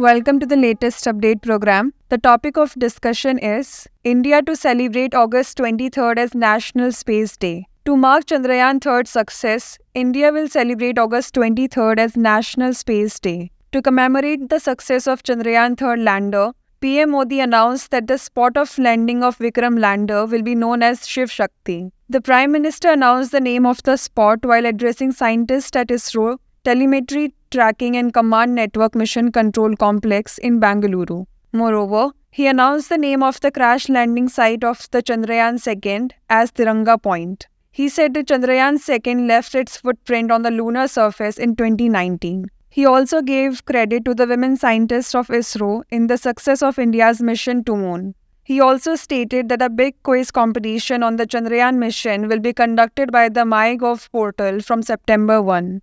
Welcome to the latest update program. The topic of discussion is India to celebrate August 23rd as National Space Day. To mark Chandrayaan 3rd success, India will celebrate August 23rd as National Space Day. To commemorate the success of Chandrayaan 3rd lander, PM Modi announced that the spot of landing of Vikram lander will be known as Shiv Shakti. The Prime Minister announced the name of the spot while addressing scientists at ISRO Telemetry Tracking and Command Network Mission Control Complex in Bangalore. Moreover, he announced the name of the crash landing site of the Chandrayaan 2 as Tiranga Point. He said the Chandrayaan 2 left its footprint on the lunar surface in 2019. He also gave credit to the women scientists of ISRO in the success of India's mission to moon. He also stated that a big quiz competition on the Chandrayaan mission will be conducted by the MyGov portal from September 1.